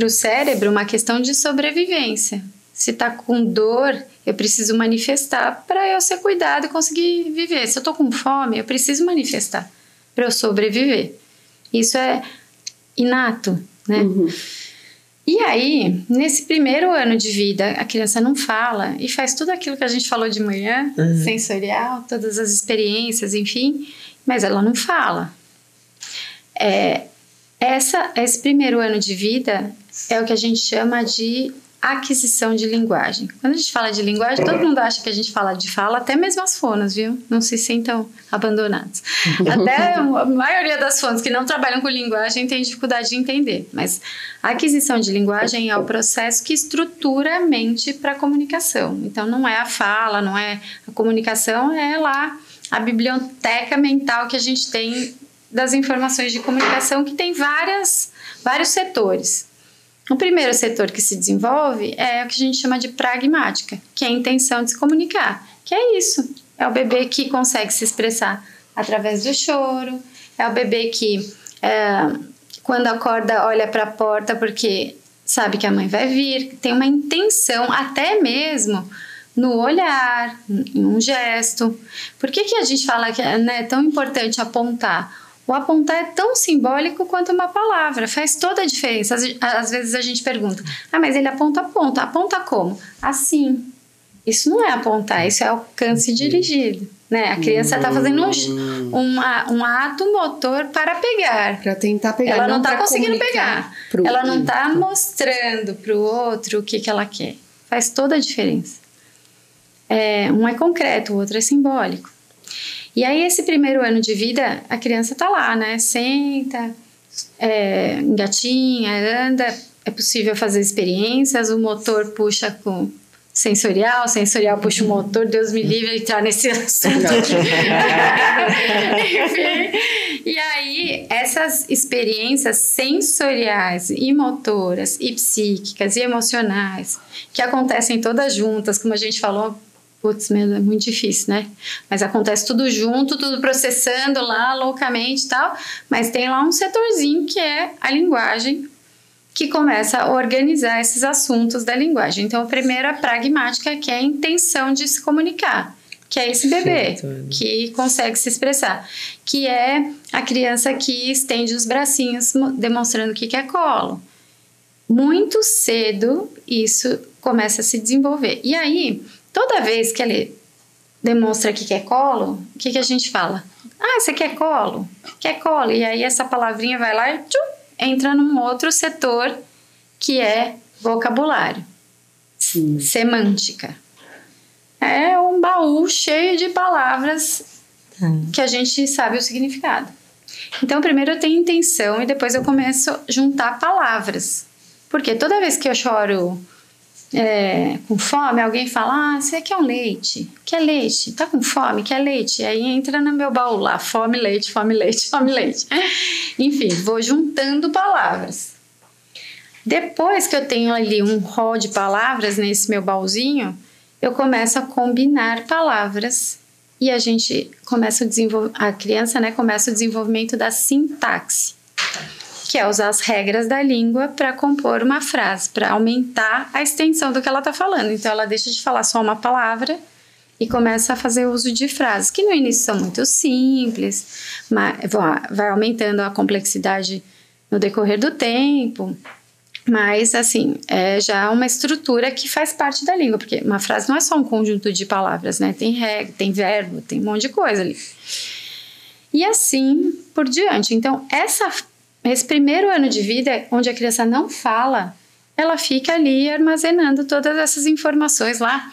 para o cérebro uma questão de sobrevivência. Se está com dor, eu preciso manifestar para eu ser cuidado e conseguir viver. Se eu estou com fome, eu preciso manifestar para eu sobreviver. Isso é inato, né? Uhum. E aí, nesse primeiro ano de vida, a criança não fala e faz tudo aquilo que a gente falou de manhã, uhum. sensorial, todas as experiências, enfim, mas ela não fala. É, essa, esse primeiro ano de vida é o que a gente chama de aquisição de linguagem. Quando a gente fala de linguagem, todo mundo acha que a gente fala de fala, até mesmo as fonas, viu? Não se sintam abandonados. Até a maioria das fonas que não trabalham com linguagem tem dificuldade de entender. Mas a aquisição de linguagem é o processo que estrutura a mente para a comunicação. Então, não é a fala, não é a comunicação, é lá a biblioteca mental que a gente tem das informações de comunicação, que tem várias, vários setores. O primeiro setor que se desenvolve é o que a gente chama de pragmática, que é a intenção de se comunicar, que é isso. É o bebê que consegue se expressar através do choro, é o bebê que, é, quando acorda, olha para a porta porque sabe que a mãe vai vir, tem uma intenção, até mesmo no olhar, em um gesto. Por que, que a gente fala que né, é tão importante apontar? O apontar é tão simbólico quanto uma palavra, faz toda a diferença. Às, às vezes a gente pergunta, ah, mas ele aponta, aponta. Aponta como? Assim. Isso não é apontar, isso é alcance dirigido. Né? A criança está fazendo um, uma, um ato motor para pegar. Para tentar pegar. Ela não está conseguindo pegar. Ela não está mostrando para o outro o que, que ela quer. Faz toda a diferença. É, um é concreto, o outro é simbólico. E aí, esse primeiro ano de vida, a criança tá lá, né? Senta, é, engatinha, anda. É possível fazer experiências, o motor puxa com sensorial, sensorial puxa o motor, Deus me livre entrar nesse assunto. Enfim, e aí, essas experiências sensoriais e motoras e psíquicas e emocionais que acontecem todas juntas, como a gente falou Putz, mesmo, é muito difícil, né? Mas acontece tudo junto, tudo processando lá loucamente e tal. Mas tem lá um setorzinho que é a linguagem, que começa a organizar esses assuntos da linguagem. Então, é a pragmática, que é a intenção de se comunicar, que é esse bebê que consegue se expressar, que é a criança que estende os bracinhos demonstrando o que é colo. Muito cedo isso começa a se desenvolver. E aí, Toda vez que ele demonstra que quer colo, o que, que a gente fala? Ah, você quer colo? Quer colo? E aí essa palavrinha vai lá e tchum, entra num outro setor que é vocabulário, Sim. semântica. É um baú cheio de palavras hum. que a gente sabe o significado. Então, primeiro eu tenho intenção e depois eu começo a juntar palavras. Porque toda vez que eu choro é, com fome, alguém fala: Ah, você quer um leite? Quer leite? Tá com fome? Quer leite? Aí entra no meu baú lá: fome, leite, fome, leite, fome, leite. Enfim, vou juntando palavras. Depois que eu tenho ali um rol de palavras nesse meu baúzinho, eu começo a combinar palavras e a gente começa a desenvolver, a criança né, começa o desenvolvimento da sintaxe que é usar as regras da língua para compor uma frase, para aumentar a extensão do que ela está falando. Então, ela deixa de falar só uma palavra e começa a fazer uso de frases que no início são muito simples, mas vai aumentando a complexidade no decorrer do tempo. Mas, assim, é já uma estrutura que faz parte da língua, porque uma frase não é só um conjunto de palavras, né? Tem regra, tem verbo, tem um monte de coisa ali. E assim por diante. Então, essa esse primeiro ano de vida, onde a criança não fala, ela fica ali armazenando todas essas informações lá.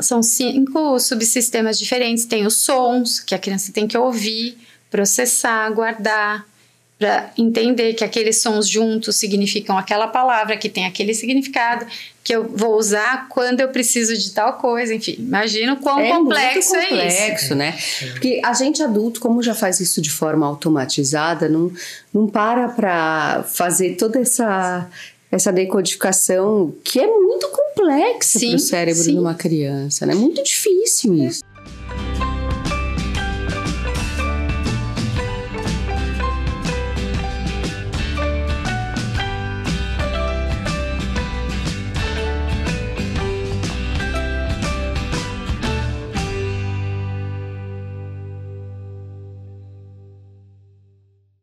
São cinco subsistemas diferentes. Tem os sons, que a criança tem que ouvir, processar, guardar, para entender que aqueles sons juntos significam aquela palavra que tem aquele significado que eu vou usar quando eu preciso de tal coisa, enfim, imagina o quão é complexo, complexo é isso. complexo, né? Porque a gente adulto, como já faz isso de forma automatizada, não, não para para fazer toda essa essa decodificação que é muito complexa para o cérebro sim. de uma criança, né? Muito difícil isso.